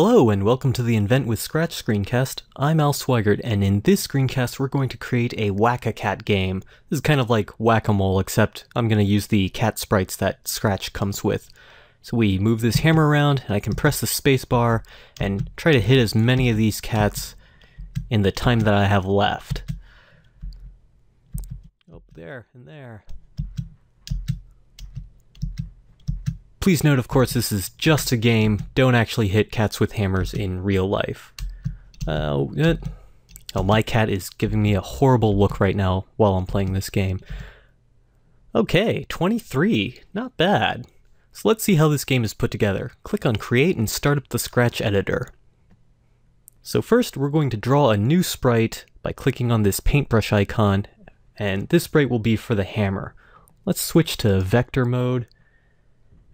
Hello and welcome to the Invent with Scratch screencast. I'm Al Sweigart and in this screencast we're going to create a Whack-A-Cat game. This is kind of like Whack-A-Mole except I'm going to use the cat sprites that Scratch comes with. So we move this hammer around and I can press the spacebar and try to hit as many of these cats in the time that I have left. Oh, there and there. Please note, of course, this is just a game. Don't actually hit cats with hammers in real life. Uh, oh, my cat is giving me a horrible look right now while I'm playing this game. Okay, 23. Not bad. So let's see how this game is put together. Click on Create and start up the Scratch editor. So first, we're going to draw a new sprite by clicking on this paintbrush icon, and this sprite will be for the hammer. Let's switch to vector mode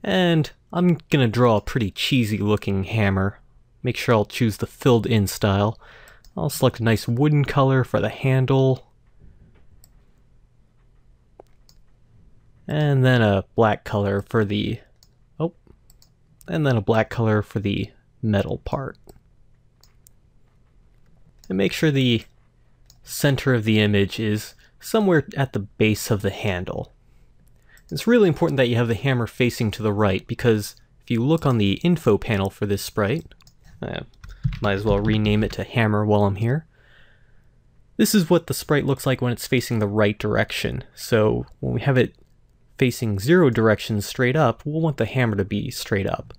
and I'm gonna draw a pretty cheesy looking hammer. Make sure I'll choose the filled in style. I'll select a nice wooden color for the handle. And then a black color for the... Oh. And then a black color for the metal part. And make sure the center of the image is somewhere at the base of the handle. It's really important that you have the hammer facing to the right because if you look on the info panel for this sprite, I might as well rename it to hammer while I'm here. This is what the sprite looks like when it's facing the right direction. So when we have it facing zero directions straight up, we'll want the hammer to be straight up.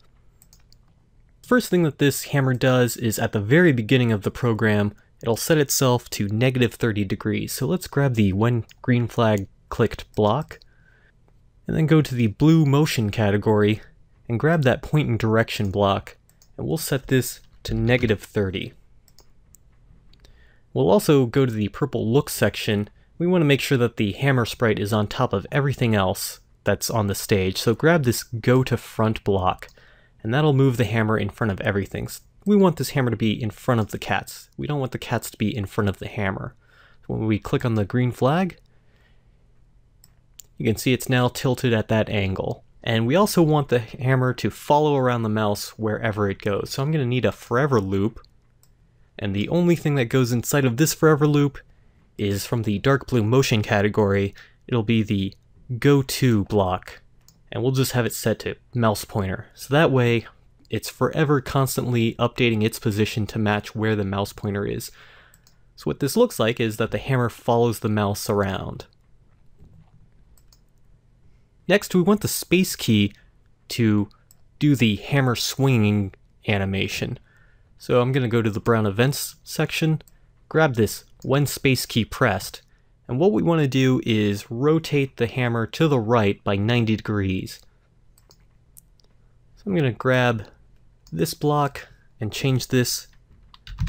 First thing that this hammer does is at the very beginning of the program, it'll set itself to negative 30 degrees. So let's grab the when green flag clicked block and then go to the blue motion category and grab that point and direction block, and we'll set this to negative 30. We'll also go to the purple look section. We want to make sure that the hammer sprite is on top of everything else that's on the stage, so grab this go to front block, and that'll move the hammer in front of everything. We want this hammer to be in front of the cats. We don't want the cats to be in front of the hammer. When we click on the green flag, you can see it's now tilted at that angle. And we also want the hammer to follow around the mouse wherever it goes. So I'm going to need a forever loop. And the only thing that goes inside of this forever loop is from the dark blue motion category. It'll be the go to block. And we'll just have it set to mouse pointer. So that way it's forever constantly updating its position to match where the mouse pointer is. So what this looks like is that the hammer follows the mouse around. Next, we want the space key to do the hammer swinging animation. So I'm going to go to the Brown Events section, grab this when space key pressed, and what we want to do is rotate the hammer to the right by 90 degrees. So I'm going to grab this block and change this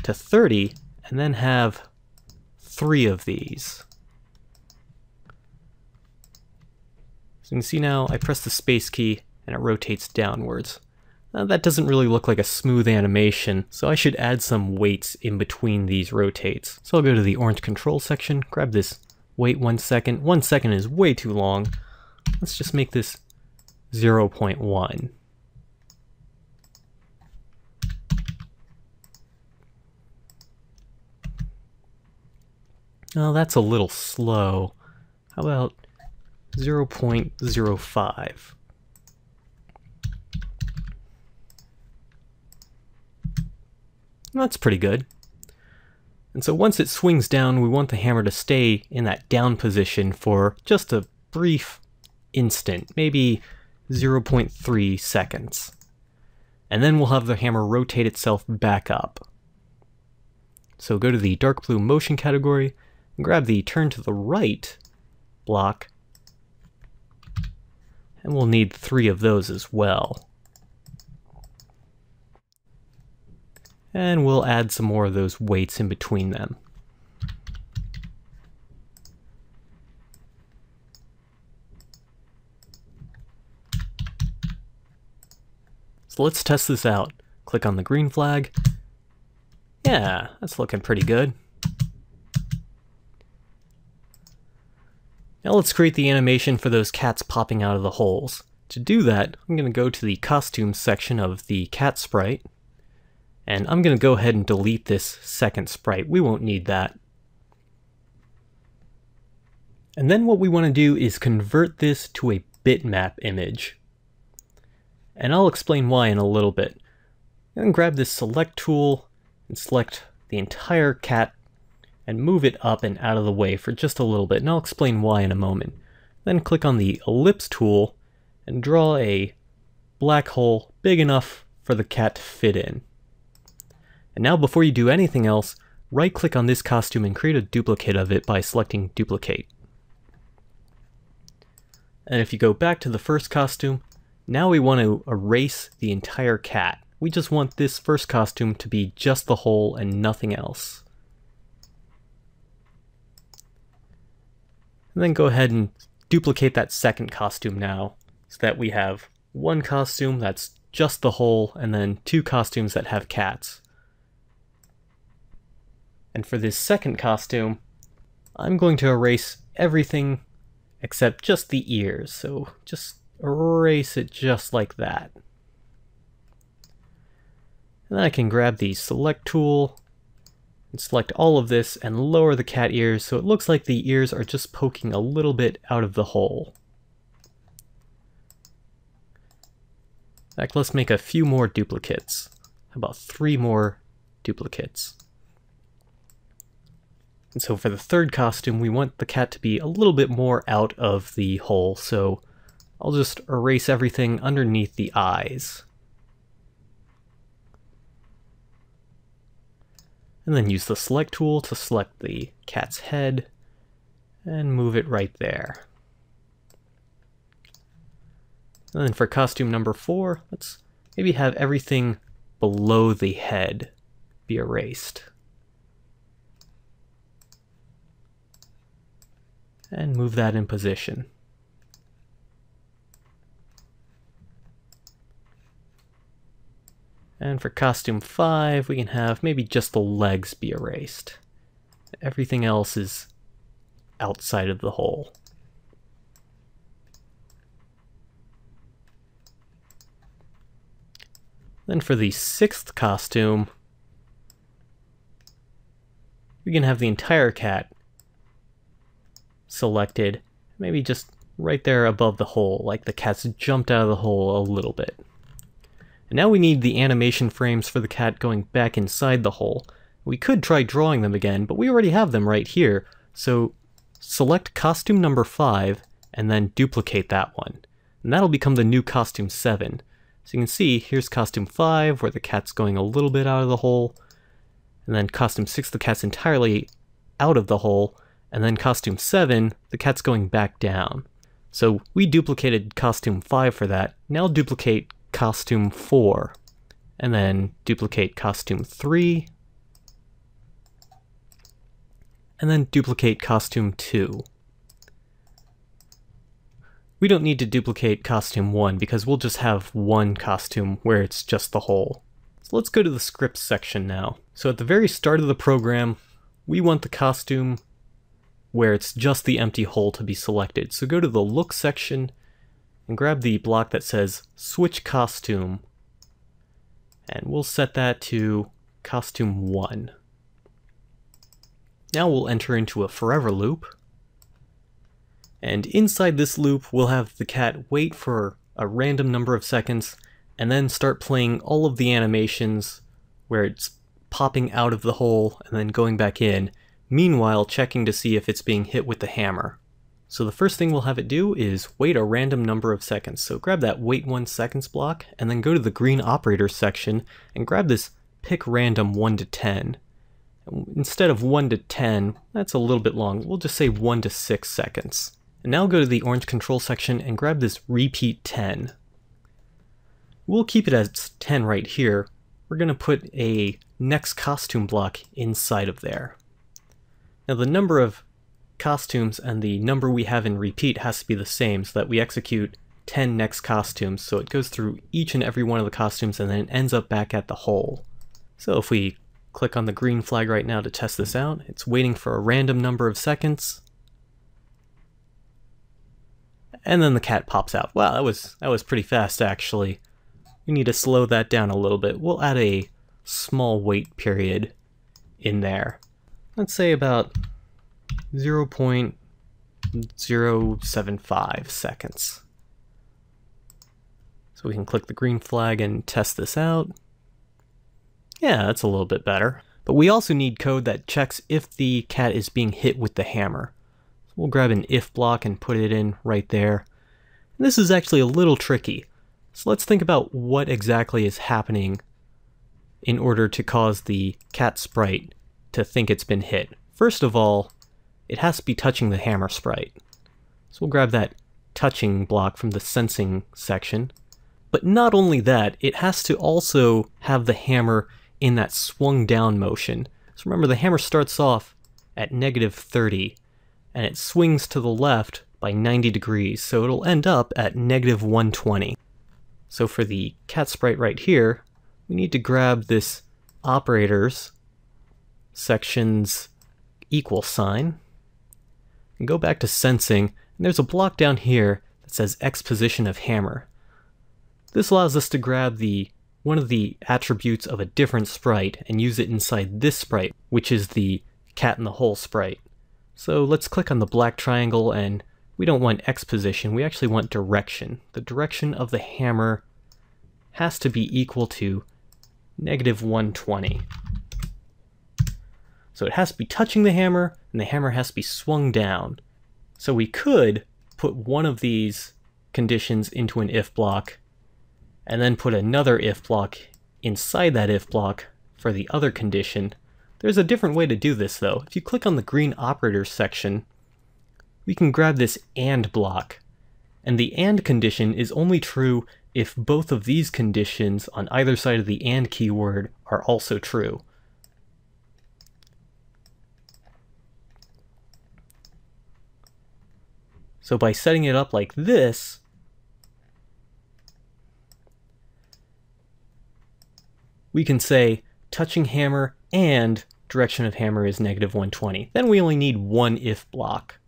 to 30, and then have three of these. So you can see now I press the space key and it rotates downwards. Now, that doesn't really look like a smooth animation, so I should add some waits in between these rotates. So I'll go to the orange control section, grab this wait one second. One second is way too long. Let's just make this 0.1. Oh, that's a little slow. How about 0.05. That's pretty good. And so once it swings down, we want the hammer to stay in that down position for just a brief instant, maybe 0.3 seconds. And then we'll have the hammer rotate itself back up. So go to the dark blue motion category, grab the turn to the right block, and we'll need three of those as well. And we'll add some more of those waits in between them. So let's test this out. Click on the green flag. Yeah, that's looking pretty good. Now let's create the animation for those cats popping out of the holes. To do that, I'm going to go to the costumes section of the cat sprite, And I'm going to go ahead and delete this second sprite. We won't need that. And then what we want to do is convert this to a bitmap image. And I'll explain why in a little bit. And grab this select tool and select the entire cat and move it up and out of the way for just a little bit, and I'll explain why in a moment. Then click on the ellipse tool and draw a black hole big enough for the cat to fit in. And now before you do anything else, right click on this costume and create a duplicate of it by selecting duplicate. And if you go back to the first costume, now we want to erase the entire cat. We just want this first costume to be just the hole and nothing else. And then go ahead and duplicate that second costume now, so that we have one costume that's just the hole, and then two costumes that have cats. And for this second costume, I'm going to erase everything except just the ears, so just erase it just like that. And then I can grab the select tool and select all of this and lower the cat ears so it looks like the ears are just poking a little bit out of the hole. In let's make a few more duplicates. How about three more duplicates? And so for the third costume, we want the cat to be a little bit more out of the hole, so I'll just erase everything underneath the eyes. And then use the select tool to select the cat's head and move it right there. And then for costume number four, let's maybe have everything below the head be erased. And move that in position. And for costume 5, we can have maybe just the legs be erased. Everything else is outside of the hole. Then for the sixth costume, we can have the entire cat selected, maybe just right there above the hole, like the cat's jumped out of the hole a little bit. Now we need the animation frames for the cat going back inside the hole. We could try drawing them again, but we already have them right here, so select costume number 5 and then duplicate that one. And that'll become the new costume 7. So you can see, here's costume 5, where the cat's going a little bit out of the hole, and then costume 6, the cat's entirely out of the hole, and then costume 7, the cat's going back down. So we duplicated costume 5 for that, now duplicate costume 4, and then duplicate costume 3, and then duplicate costume 2. We don't need to duplicate costume 1 because we'll just have one costume where it's just the hole. So let's go to the scripts section now. So at the very start of the program, we want the costume where it's just the empty hole to be selected. So go to the look section and grab the block that says switch costume and we'll set that to costume 1. Now we'll enter into a forever loop and inside this loop we'll have the cat wait for a random number of seconds and then start playing all of the animations where it's popping out of the hole and then going back in, meanwhile checking to see if it's being hit with the hammer. So the first thing we'll have it do is wait a random number of seconds. So grab that wait one seconds block and then go to the green operator section and grab this pick random 1 to 10. Instead of 1 to 10, that's a little bit long, we'll just say 1 to 6 seconds. And now go to the orange control section and grab this repeat 10. We'll keep it as 10 right here. We're going to put a next costume block inside of there. Now the number of costumes and the number we have in repeat has to be the same so that we execute 10 next costumes so it goes through each and every one of the costumes and then it ends up back at the hole. So if we click on the green flag right now to test this out, it's waiting for a random number of seconds. And then the cat pops out. Wow, that was that was pretty fast actually. We need to slow that down a little bit. We'll add a small wait period in there. Let's say about 0.075 seconds. So we can click the green flag and test this out. Yeah, that's a little bit better. But we also need code that checks if the cat is being hit with the hammer. So we'll grab an if block and put it in right there. And this is actually a little tricky. So let's think about what exactly is happening in order to cause the cat sprite to think it's been hit. First of all, it has to be touching the hammer sprite. So we'll grab that touching block from the sensing section. But not only that, it has to also have the hammer in that swung down motion. So remember, the hammer starts off at negative 30, and it swings to the left by 90 degrees, so it'll end up at negative 120. So for the cat sprite right here, we need to grab this operators section's equal sign, and go back to sensing, and there's a block down here that says X position of hammer. This allows us to grab the one of the attributes of a different sprite and use it inside this sprite, which is the cat in the hole sprite. So let's click on the black triangle and we don't want X position, we actually want direction. The direction of the hammer has to be equal to negative 120. So it has to be touching the hammer, and the hammer has to be swung down. So we could put one of these conditions into an if block and then put another if block inside that if block for the other condition. There's a different way to do this though. If you click on the green operators section, we can grab this AND block. And the AND condition is only true if both of these conditions on either side of the AND keyword are also true. So by setting it up like this, we can say touching hammer and direction of hammer is negative 120. Then we only need one if block.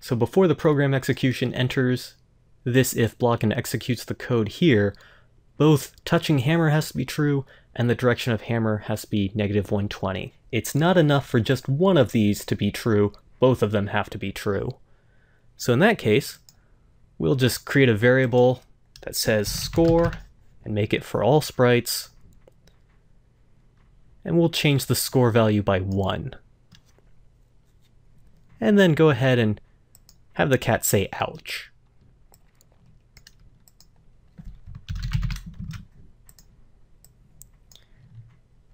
So before the program execution enters this if block and executes the code here, both touching hammer has to be true and the direction of hammer has to be negative 120. It's not enough for just one of these to be true, both of them have to be true. So in that case, we'll just create a variable that says score and make it for all sprites. And we'll change the score value by 1. And then go ahead and have the cat say ouch.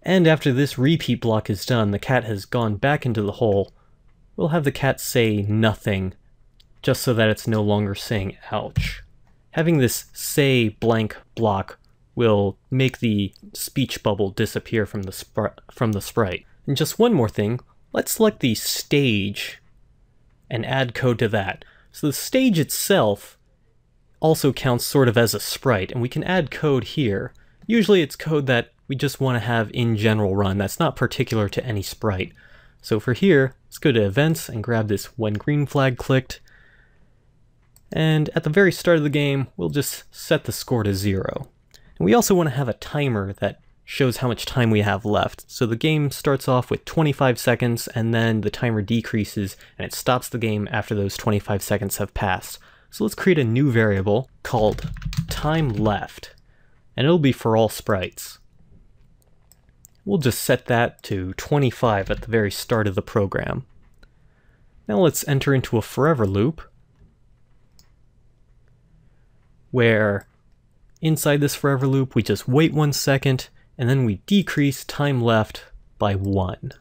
And after this repeat block is done, the cat has gone back into the hole. We'll have the cat say nothing, just so that it's no longer saying ouch having this say blank block will make the speech bubble disappear from the, from the sprite. And just one more thing, let's select the stage and add code to that. So the stage itself also counts sort of as a sprite, and we can add code here. Usually it's code that we just want to have in general run, that's not particular to any sprite. So for here, let's go to events and grab this when green flag clicked, and at the very start of the game, we'll just set the score to zero. And we also want to have a timer that shows how much time we have left. So the game starts off with 25 seconds, and then the timer decreases, and it stops the game after those 25 seconds have passed. So let's create a new variable called time left, and it'll be for all sprites. We'll just set that to 25 at the very start of the program. Now let's enter into a forever loop, where inside this forever loop we just wait one second and then we decrease time left by one.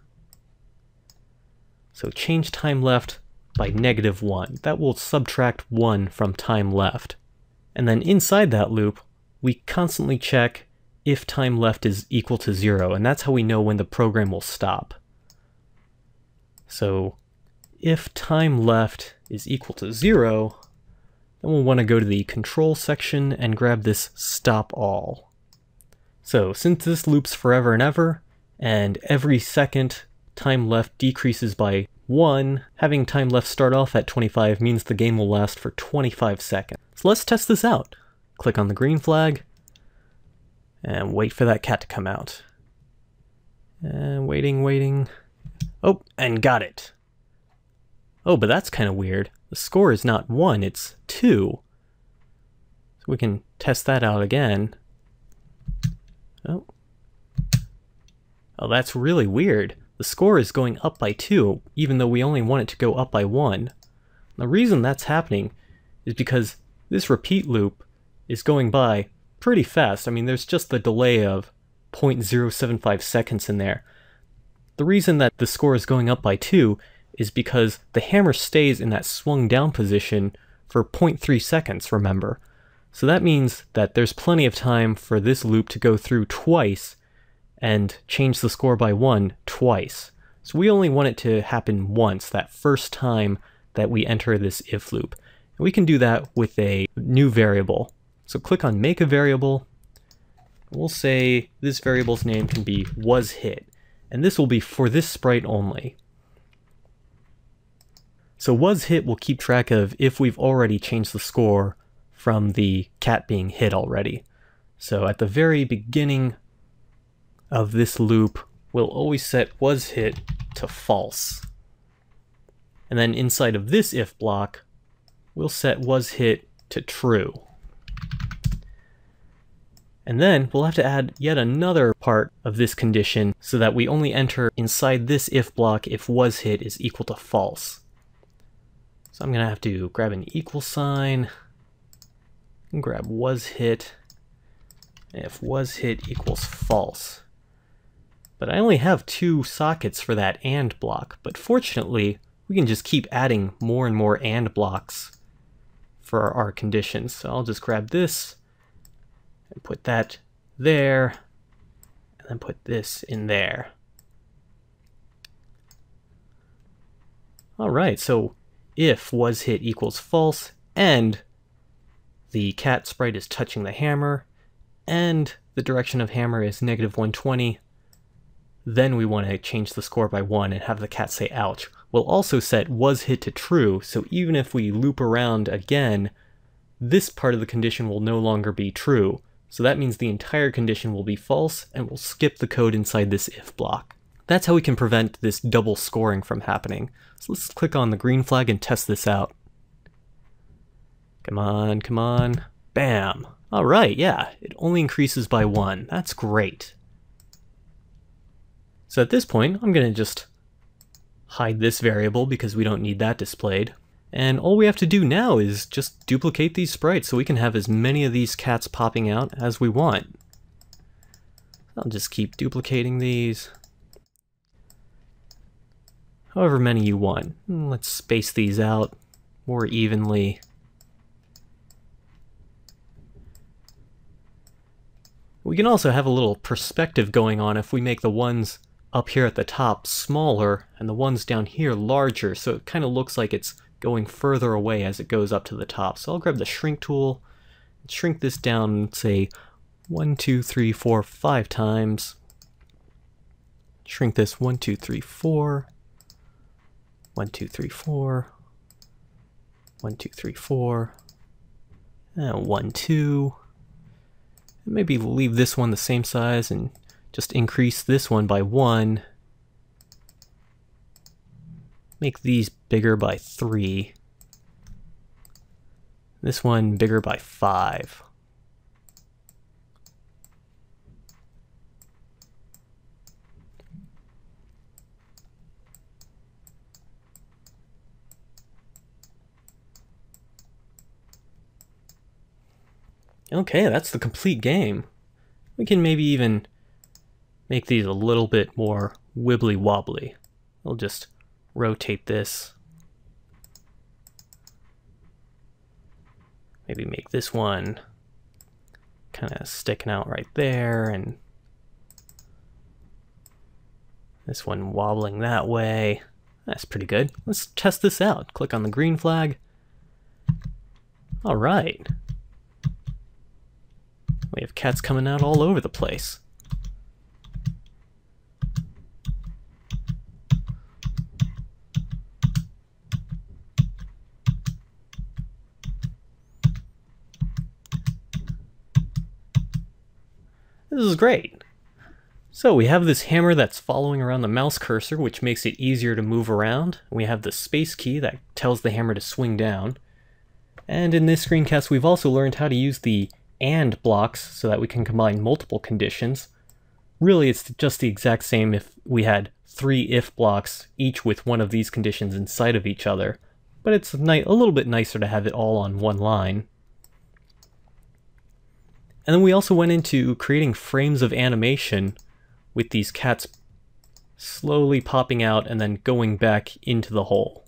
So change time left by negative one. That will subtract one from time left. And then inside that loop, we constantly check if time left is equal to zero, and that's how we know when the program will stop. So if time left is equal to zero, then we'll want to go to the control section and grab this stop all. So since this loops forever and ever, and every second time left decreases by 1, having time left start off at 25 means the game will last for 25 seconds. So let's test this out. Click on the green flag, And wait for that cat to come out. And waiting, waiting. Oh, and got it. Oh, but that's kind of weird. The score is not 1, it's 2. So we can test that out again. Oh. Oh, that's really weird. The score is going up by 2, even though we only want it to go up by 1. The reason that's happening is because this repeat loop is going by pretty fast. I mean, there's just the delay of 0.075 seconds in there. The reason that the score is going up by 2 is because the hammer stays in that swung down position for 0.3 seconds, remember. So that means that there's plenty of time for this loop to go through twice and change the score by 1 twice. So we only want it to happen once, that first time that we enter this if loop. And we can do that with a new variable. So click on make a variable. We'll say this variable's name can be was hit, and this will be for this sprite only. So was hit will keep track of if we've already changed the score from the cat being hit already. So at the very beginning of this loop, we'll always set was hit to false. And then inside of this if block, we'll set was hit to true. And then we'll have to add yet another part of this condition so that we only enter inside this if block if was hit is equal to false. So I'm going to have to grab an equal sign, and grab was hit, if was hit equals false. But I only have two sockets for that AND block, but fortunately we can just keep adding more and more AND blocks for our conditions. So I'll just grab this and put that there, and then put this in there. All right, so if was hit equals false, and the cat sprite is touching the hammer, and the direction of hammer is negative 120, then we want to change the score by 1 and have the cat say ouch. We'll also set was hit to true, so even if we loop around again, this part of the condition will no longer be true. So that means the entire condition will be false, and we'll skip the code inside this if block. That's how we can prevent this double scoring from happening. So let's click on the green flag and test this out. Come on, come on. Bam! Alright, yeah, it only increases by one. That's great. So at this point, I'm going to just hide this variable because we don't need that displayed. And all we have to do now is just duplicate these sprites so we can have as many of these cats popping out as we want. I'll just keep duplicating these. However many you want. Let's space these out more evenly. We can also have a little perspective going on if we make the ones up here at the top smaller and the ones down here larger, so it kind of looks like it's going further away as it goes up to the top. So I'll grab the shrink tool, shrink this down, say, one, two, three, four, five times. Shrink this one, two, three, four. One, two, three, four. One, two, three, four. And one, two. maybe leave this one the same size and just increase this one by one make these bigger by 3. This one bigger by 5. Okay, that's the complete game. We can maybe even make these a little bit more wibbly wobbly. We'll just rotate this. Maybe make this one kind of sticking out right there and this one wobbling that way. That's pretty good. Let's test this out. Click on the green flag. All right. We have cats coming out all over the place. This is great. So we have this hammer that's following around the mouse cursor, which makes it easier to move around. We have the space key that tells the hammer to swing down. And in this screencast, we've also learned how to use the AND blocks so that we can combine multiple conditions. Really, it's just the exact same if we had three if blocks, each with one of these conditions inside of each other, but it's a, a little bit nicer to have it all on one line. And then we also went into creating frames of animation with these cats slowly popping out and then going back into the hole.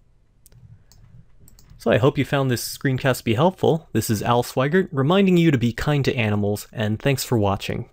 So I hope you found this screencast to be helpful. This is Al Sweigart reminding you to be kind to animals, and thanks for watching.